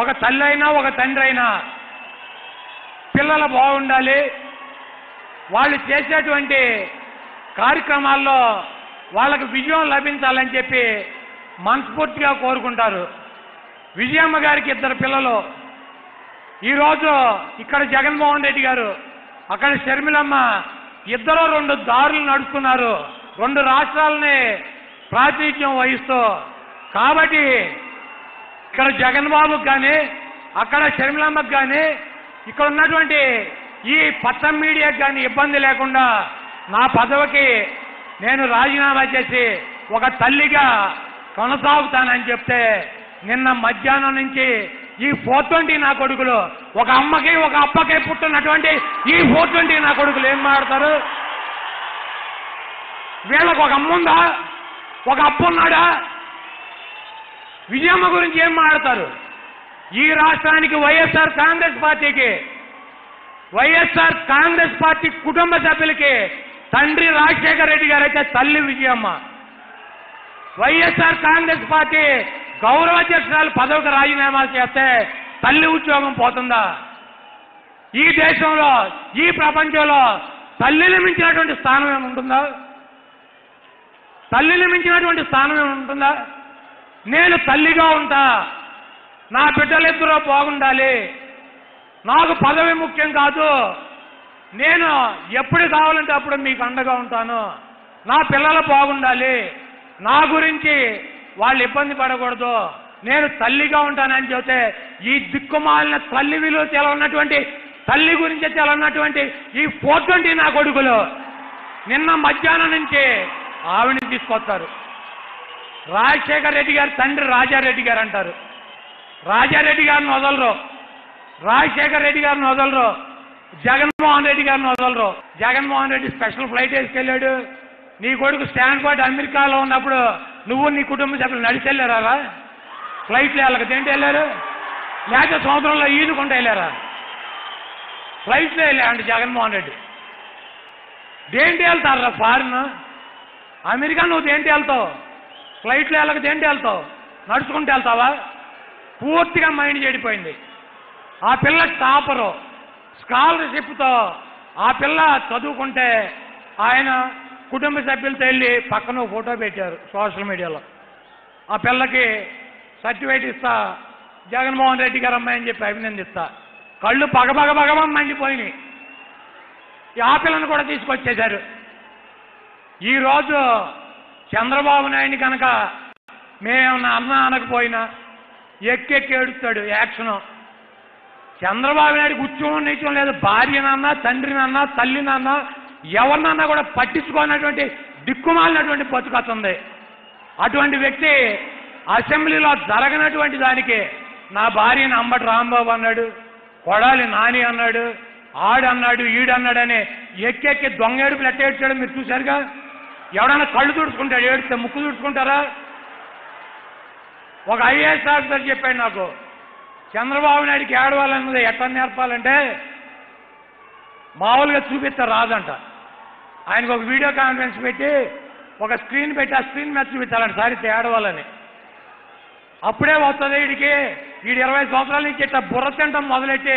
ఒక తల్లి అయినా ఒక తండ్రి అయినా పిల్లలు బాగుండాలి. వాళ్ళు చేసేటువంటి కార్యక్రమాల్లో వాళ్ళకు విజయం లభించాలని చెప్పి మనస్ఫూర్తిగా కోరుకుంటారు. విజయమ్మ గారికి ఇద్దరు పిల్లలు. ఈరోజు ఇక్కడ జగన్మోహన్ రెడ్డి గారు అక్కడ షర్మిలమ్మ ఇద్దరు రెండు దారులు నడుస్తున్నారు రెండు రాష్ట్రాలని ప్రాతినిధ్యం వహిస్తూ. కాబట్టి ఇక్కడ జగన్ బాబుకి కానీ అక్కడ షర్మిలమ్మకి కానీ ఇక్కడ ఉన్నటువంటి ఈ పచ్చం మీడియాకి కానీ ఇబ్బంది లేకుండా నా పదవికి నేను రాజీనామా చేసి ఒక తల్లిగా కొనసాగుతానని చెప్తే నిన్న మధ్యాహ్నం నుంచి ఈ ఫోర్ ట్వంటీ నా కొడుకులు ఒక అమ్మకి ఒక అప్పకి పుట్టినటువంటి ఈ ఫోర్ ట్వంటీ నా కొడుకులు ఏం మాడతారు వీళ్ళకు ఒక అమ్మ ఉందా ఒక అప్పు ఉన్నాడా? విజయమ్మ గురించి ఏం మాడతారు ఈ రాష్ట్రానికి వైఎస్ఆర్ కాంగ్రెస్ పార్టీకి వైఎస్ఆర్ కాంగ్రెస్ పార్టీ కుటుంబ సభ్యులకి తండ్రి రాజశేఖర రెడ్డి గారు అయితే తల్లి విజయమ్మ. వైఎస్ఆర్ కాంగ్రెస్ పార్టీ గౌరవాధ్యక్షురాలు పదవికి రాజీనామాలు చేస్తే తల్లి ఉద్యోగం పోతుందా? ఈ దేశంలో ఈ ప్రపంచంలో తల్లిని మించినటువంటి స్థానం ఏముంటుందా? తల్లిని మించినటువంటి స్థానం ఏముంటుందా? నేను తల్లిగా ఉంటా. నా బిడ్డలిద్దరూ బాగుండాలి. నాకు పదవి ముఖ్యం కాదు. నేను ఎప్పుడు కావాలంటే అప్పుడు మీకు అండగా ఉంటాను. నా పిల్లలు బాగుండాలి. నా గురించి వాళ్ళు ఇబ్బంది పడకూడదు. నేను తల్లిగా ఉంటానని చెబితే ఈ దిక్కుమాలిన తల్లి విలువ తెలవన్నటువంటి తల్లి గురించి తెలవన్నటువంటి ఈ ఫోర్ ట్వంటీ నా కొడుకులు నిన్న మధ్యాహ్నం నుంచి ఆవిడని తీసుకొస్తారు. రాజశేఖర్ రెడ్డి గారు తండ్రి రాజారెడ్డి గారు అంటారు. రాజారెడ్డి గారిని వదలరు. రాజశేఖర్ రెడ్డి గారిని వదలరు. జగన్మోహన్ రెడ్డి గారిని వదలరు. జగన్మోహన్ రెడ్డి స్పెషల్ ఫ్లైట్ వేసుకెళ్ళాడు. నీ కొడుకు స్టాన్ఫర్డ్ అమెరికాలో ఉన్నప్పుడు నువ్వు నీ కుటుంబ సభ్యులు నడిచి వెళ్ళారా? ఫ్లైట్లో వెళ్ళక దేంటి వెళ్ళారు? లేకపోతే సముద్రంలో ఈదుకుంటూ వెళ్ళారా? ఫ్లైట్లో వెళ్ళారండి జగన్మోహన్ రెడ్డి. దేంటి వెళ్తారా ఫారిన్? అమెరికా నువ్వు దేంటి వెళ్తావు? ఫ్లైట్లో వెళ్ళక దేంటి వెళ్తావు? నడుచుకుంటూ వెళ్తావా? పూర్తిగా మైండ్ చెడిపోయింది. ఆ పిల్ల టాపరు. స్కాలర్షిప్తో ఆ పిల్ల చదువుకుంటే ఆయన కుటుంబ సభ్యులతో వెళ్ళి పక్కన ఫోటో పెట్టారు సోషల్ మీడియాలో. ఆ పిల్లకి సర్టిఫికేట్ ఇస్తా జగన్మోహన్ రెడ్డి గారు అమ్మాయి అని చెప్పి అభినందిస్తా. కళ్ళు పగబగ పగమని మండిపోయినాయి. ఈ ఆ పిల్లను కూడా తీసుకొచ్చేశారు. ఈరోజు చంద్రబాబు నాయుడిని కనుక మేమన్నా అన్న అనకపోయినా ఎక్కెక్కి ఏడుస్తాడు యాక్షను. చంద్రబాబు నాయుడు కూర్చోని నీచం లేదు. భార్యనన్నా తండ్రినన్నా తల్లినన్నా ఎవరినన్నా కూడా పట్టించుకోనటువంటి దిక్కుమాలినటువంటి బతుకతుంది అటువంటి వ్యక్తి అసెంబ్లీలో జరగనటువంటి దానికి నా భార్యని అంబటి రాంబాబు అన్నాడు కొడాలి నాని అన్నాడు ఆడన్నాడు ఈడన్నాడని ఎక్కెక్కి దొంగ ఏడుపులు ఎట్ట ఏడ్చాడు మీరు చూశారుగా? ఎవడన్నా కళ్ళు తుడుచుకుంటాడు ఏడితే ముక్కు తుడుచుకుంటారా? ఒక ఐఏఎస్ ఆఫీసర్ చెప్పాడు నాకు చంద్రబాబు నాయుడికి ఏడవాలన్నది ఎట్లా నేర్పాలంటే మామూలుగా చూపిస్తే రాదంట. ఆయనకు ఒక వీడియో కాన్ఫరెన్స్ పెట్టి ఒక స్క్రీన్ పెట్టి ఆ స్క్రీన్ మీద చూపించాలంట సారితే ఏడవాలని. అప్పుడే వస్తుంది వీడికి. వీడు ఇరవై సంవత్సరాల నుంచి ఇట్లా బుర్ర తింటం మొదలెట్టి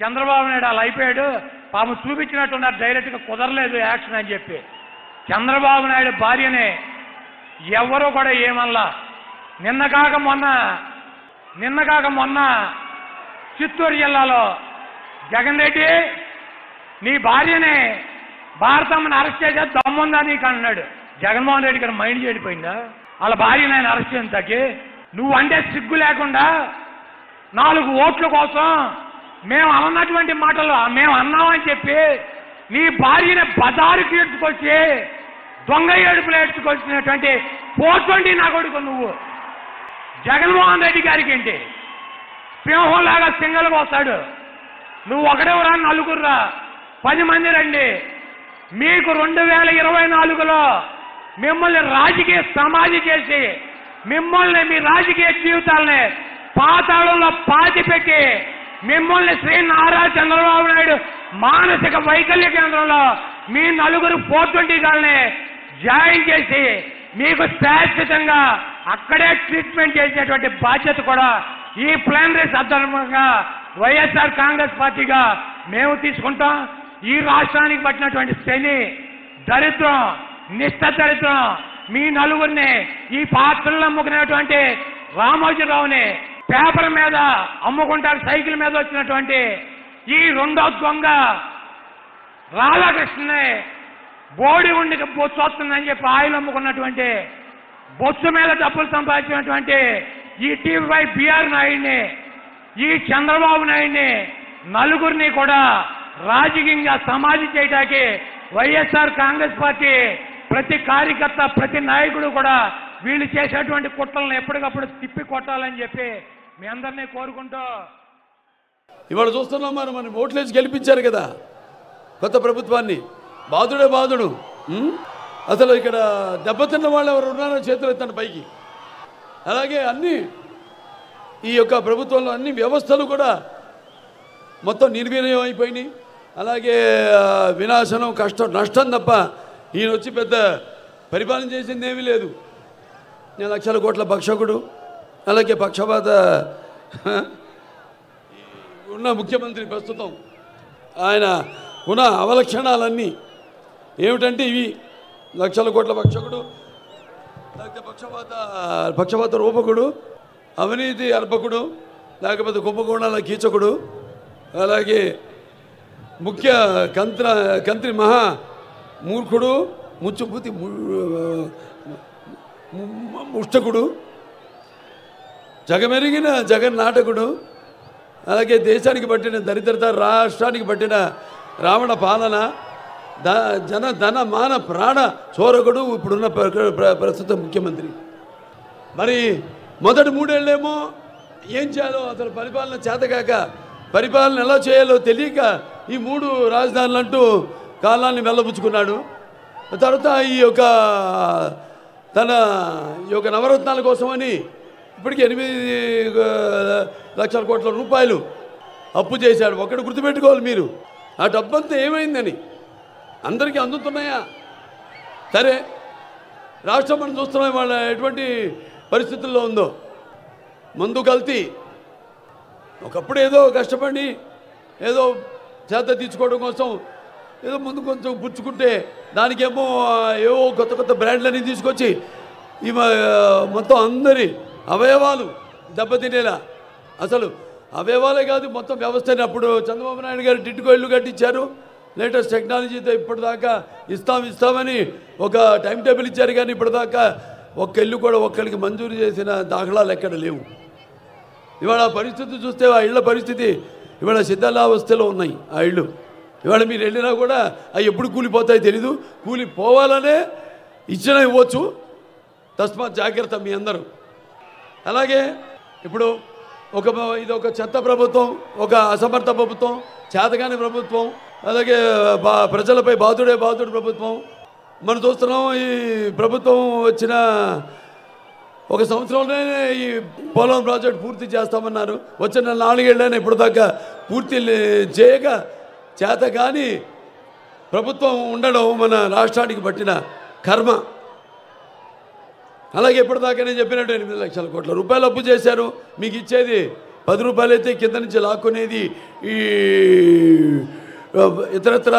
చంద్రబాబు నాయుడు అలా అయిపోయాడు. పాము చూపించినట్టున్నారు డైరెక్ట్గా కుదరలేదు యాక్షన్ అని చెప్పి. చంద్రబాబు నాయుడు భార్యనే ఎవరు కూడా ఏమల్లా నిన్న కాక మొన్న నిన్న కాక మొన్న చిత్తూరు జిల్లాలో జగన్ రెడ్డి నీ భార్యనే భారతమ్మని అరెస్ట్ చేసే దమ్ముందా నీకు అన్నాడు. జగన్మోహన్ రెడ్డి గారు మైండ్ చెడిపోయిందా? వాళ్ళ భార్యని ఆయన అరెస్ట్ నువ్వు నువ్వంటే సిగ్గు లేకుండా నాలుగు ఓట్ల కోసం మేము అన్నటువంటి మాటలు మేము అన్నామని చెప్పి నీ భార్యని బజారుకి ఏడ్చుకొచ్చి దొంగ ఏడుపులు ఏడ్చుకొచ్చినటువంటి పోటువంటి నా కొడుకు నువ్వు. జగన్మోహన్ రెడ్డి గారికి ఏంటి? సింహంలాగా సింగల్ వస్తాడు నువ్వు ఒకడెవరా నలుగురురా పది మంది రండి. మీకు రెండు వేల ఇరవై నాలుగులో మిమ్మల్ని రాజకీయ సమాధి చేసి మిమ్మల్ని మీ రాజకీయ జీవితాలని పాతాళంలో పాతి పెట్టి మిమ్మల్ని శ్రీ నారా చంద్రబాబు నాయుడు మానసిక వైకల్య కేంద్రంలో మీ నలుగురు ఫోర్ ట్వంటీ గాల్ని జాయిన్ చేసి మీకు శాశ్వతంగా అక్కడే ట్రీట్మెంట్ చేసేటువంటి బాధ్యత కూడా ఈ ప్లానరీ సందర్భంగా వైఎస్ఆర్ కాంగ్రెస్ పార్టీగా మేము తీసుకుంటాం. ఈ రాష్ట్రానికి పట్టినటువంటి శని దరిద్రం నిష్ఠ దరిద్రం మీ నలుగురిని ఈ పాత్రలు అమ్ముకునేటువంటి రామోజీరావుని పేపర్ మీద అమ్ముకుంటారు సైకిల్ మీద వచ్చినటువంటి ఈ రెండో దొంగ రాధాకృష్ణని బోడి ఉండి బొచ్చు వస్తుందని చెప్పి ఆయిల్ అమ్ముకున్నటువంటి బొచ్చు మీద డబ్బులు సంపాదించినటువంటి ఈ టీవీపై బీఆర్ నాయుడిని ఈ చంద్రబాబు నాయుడిని నలుగురిని కూడా రాజకీయంగా సమాధి చేయడానికి వైఎస్ఆర్ కాంగ్రెస్ పార్టీ ప్రతి కార్యకర్త ప్రతి నాయకుడు కూడా వీళ్ళు చేసేటువంటి కుట్రలను ఎప్పటికప్పుడు తిప్పి కొట్టాలని చెప్పి మీ అందరినీ కోరుకుంటూ. ఇవాళ చూస్తున్నాం మనం మనం ఓట్లేసి గెలిపించారు కదా కొత్త ప్రభుత్వాన్ని. బాధుడే బాధుడు అసలు ఇక్కడ దెబ్బతిన్న వాళ్ళు ఎవరు ఉన్నారో చేతులు ఎత్తండి పైకి. అలాగే అన్ని ఈ యొక్క ప్రభుత్వంలో అన్ని వ్యవస్థలు కూడా మొత్తం నిర్వీర్యం అయిపోయినాయి. అలాగే వినాశనం కష్టం నష్టం తప్ప ఈయన వచ్చి పెద్ద పరిపాలన చేసింది ఏమీ లేదు. నేను లక్షల కోట్ల భక్షకుడు అలాగే పక్షపాత ఉన్న ముఖ్యమంత్రి ప్రస్తుతం ఆయన ఉన్న అవలక్షణాలన్నీ ఏమిటంటే ఇవి లక్షల కోట్ల పక్షకుడు లేకపోతే పక్షపాత పక్షపాత రూపకుడు అవినీతి అర్పకుడు లేకపోతే కుంభకోణాల కీచకుడు అలాగే ముఖ్య కంత్ర కంత్రి మహా మూర్ఖుడు ముచ్చుపూతి ముష్టకుడు జగమెరిగిన జగన్నాటకుడు అలాగే దేశానికి పట్టిన దరిద్రత రాష్ట్రానికి పట్టిన రావణ పాలన ద జన ధన మాన ప్రాణ చోరకుడు ఇప్పుడున్న ప్ర- ప్ర- ప్రస్తుత ముఖ్యమంత్రి. మరి మొదటి మూడేళ్ళేమో ఏం చేయాలో అసలు పరిపాలన చేతగాక పరిపాలన ఎలా చేయాలో తెలియక ఈ మూడు రాజధానులు అంటూ కాలాన్ని వెళ్ళబుచ్చుకున్నాడు. తర్వాత ఈ యొక్క తన ఈ యొక్క నవరత్నాల కోసమని ఇప్పటికి ఎనిమిది లక్షల కోట్ల రూపాయలు అప్పు చేశాడు. ఒకటి గుర్తుపెట్టుకోవాలి మీరు. ఆ డబ్బంతా ఏమైందని? అందరికీ అందుతున్నాయా? సరే రాష్ట్రం మనం చూస్తున్నాం వాళ్ళ ఎటువంటి పరిస్థితుల్లో ఉందో. మందు కల్తీ. ఒకప్పుడు ఏదో కష్టపడి ఏదో చేత తీసుకోవడం కోసం ఏదో ముందు కొంచెం పుచ్చుకుంటే దానికేమో ఏవో కొత్త కొత్త బ్రాండ్లన్నీ తీసుకొచ్చి ఈ మ- మొత్తం అందరి అవయవాలు దెబ్బతినేలా. అసలు అవయవాలే కాదు మొత్తం వ్యవస్థని అప్పుడు చంద్రబాబు నాయుడు గారు టిట్టుకో ఇల్లు కట్టించారు. లేటెస్ట్ టెక్నాలజీతో ఇప్పటిదాకా ఇస్తాం ఇస్తామని ఒక టైం టేబుల్ ఇచ్చారు కానీ ఇప్పటిదాకా ఒక్క ఇల్లు కూడా ఒక్కరికి మంజూరు చేసిన దాఖలాలు ఎక్కడ లేవు. ఇవాళ ఆ పరిస్థితి చూస్తే ఆ ఇళ్ళ పరిస్థితి ఇవాళ సిద్ధాలావస్థలో ఉన్నాయి ఆ ఇళ్ళు. ఇవాళ మీరు వెళ్ళినా కూడా అవి ఎప్పుడు కూలిపోతాయో తెలీదు. కూలిపోవాలనే ఇచ్చిన ఇవ్వచ్చు. తస్మాత్ జాగ్రత్త మీ అందరూ. అలాగే ఇప్పుడు ఒక ఇది ఒక చెత్త ప్రభుత్వం ఒక అసమర్థ ప్రభుత్వం చేతగాని ప్రభుత్వం అలాగే బా ప్రజలపై బాధుడే బాధుడు ప్రభుత్వం. మనం చూస్తున్నాం ఈ ప్రభుత్వం వచ్చిన ఒక సంవత్సరంలోనే ఈ పోలవరం ప్రాజెక్ట్ పూర్తి చేస్తామన్నారు. వచ్చిన నాలుగేళ్ళనే ఇప్పుడు దాకా పూర్తి చేయక చేత కానీ ప్రభుత్వం ఉండడం మన రాష్ట్రానికి పట్టిన కర్మ. అలాగే ఇప్పటిదాకా నేను చెప్పినట్టు ఎనిమిది లక్షల కోట్ల రూపాయలు అప్పు చేశారు. మీకు ఇచ్చేది పది రూపాయలు అయితే కింద నుంచి లాక్కునేది ఈ ఇతరత్ర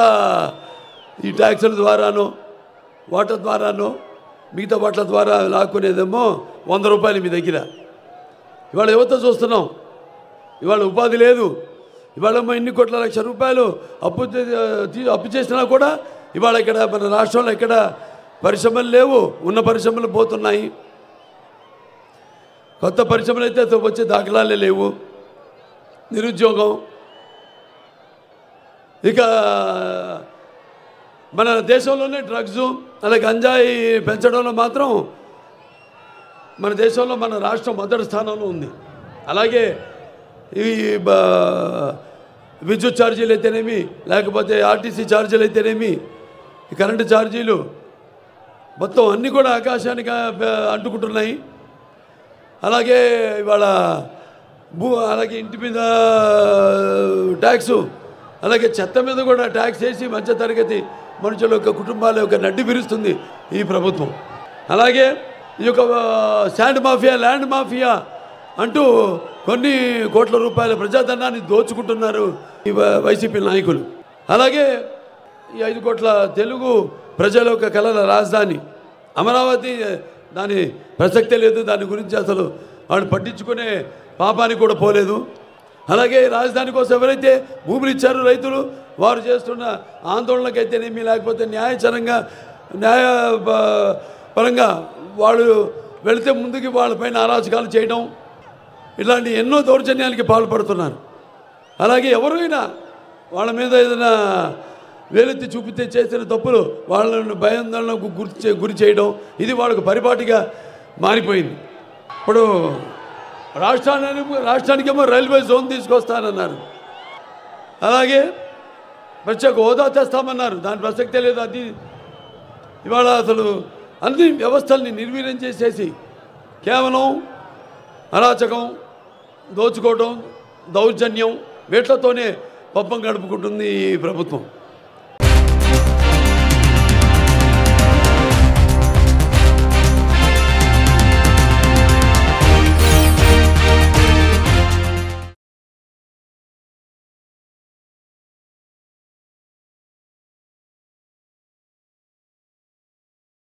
ఈ ట్యాక్సుల ద్వారానో వాటర్ ద్వారానో మిగతా వాట్ల ద్వారా లాక్కునేదేమో వంద రూపాయలు మీ దగ్గర. ఇవాళ యువత చూస్తున్నాం. ఇవాళ ఉపాధి లేదు. ఇవాళ ఎన్ని ఇన్ని కోట్ల లక్ష రూపాయలు అప్పు తీ- అప్పు చేసినా కూడా ఇవాళ ఇక్కడ మన రాష్ట్రంలో ఎక్కడ పరిశ్రమలు లేవు. ఉన్న పరిశ్రమలు పోతున్నాయి. కొత్త పరిశ్రమలు అయితే వచ్చే దాఖలాలే లేవు. నిరుద్యోగం ఇక మన దేశంలోనే డ్రగ్స్ అలాగే గంజాయి పెంచడంలో మాత్రం మన దేశంలో మన రాష్ట్రం మొదటి స్థానంలో ఉంది. అలాగే ఈ విద్యుత్ ఛార్జీలు అయితేనేమి లేకపోతే ఆర్టీసీ ఛార్జీలు అయితేనేమి ఈ కరెంటు ఛార్జీలు మొత్తం అన్నీ కూడా ఆకాశానికి అంటుకుంటున్నాయి. అలాగే ఇవాళ భూ అలాగే ఇంటి మీద ట్యాక్సు అలాగే చెత్త మీద కూడా ట్యాక్స్ వేసి మధ్య తరగతి మనుషుల యొక్క కుటుంబాల యొక్క నడ్డి విరుస్తుంది ఈ ప్రభుత్వం. అలాగే ఈ యొక్క శాండ్ మాఫియా ల్యాండ్ మాఫియా అంటూ కొన్ని కోట్ల రూపాయల ప్రజాధనాన్ని దోచుకుంటున్నారు ఈ వైసీపీ నాయకులు. అలాగే ఈ ఐదు కోట్ల తెలుగు ప్రజల యొక్క కళల రాజధాని అమరావతి దాని ప్రసక్తే లేదు దాని గురించి అసలు వాళ్ళు పట్టించుకునే పాపానికి కూడా పోలేదు. అలాగే రాజధాని కోసం ఎవరైతే భూములు ఇచ్చారో రైతులు వారు చేస్తున్న ఆందోళనకైతేనేమి లేకపోతే న్యాయచరంగా న్యాయ ప- పరంగా వాళ్ళు వెళితే ముందుకి వాళ్ళపైన అరాచకాలు చేయడం ఇలాంటి ఎన్నో దౌర్జన్యాలకి పాల్పడుతున్నారు. అలాగే ఎవరైనా వాళ్ళ మీద ఏదైనా వేలెత్తి చూపితే చేసిన తప్పులు వాళ్ళని భయాందోళనకు గురి చే- గురి చేయడం ఇది వాళ్ళకు పరిపాటిగా మారిపోయింది. ఇప్పుడు రాష్ట్రానికి రాష్ట్రానికేమో రైల్వే జోన్ తీసుకొస్తానన్నారు. అలాగే ప్రత్యేక హోదా తెస్తామన్నారు. దాని ప్రసక్తే లేదు. అది ఇవాళ అసలు అన్ని వ్యవస్థల్ని నిర్వీర్యం చేసేసి కేవలం అరాచకం దోచుకోవడం దౌర్జన్యం వీటితోనే పప్పం గడుపుకుంటుంది ఈ ప్రభుత్వం.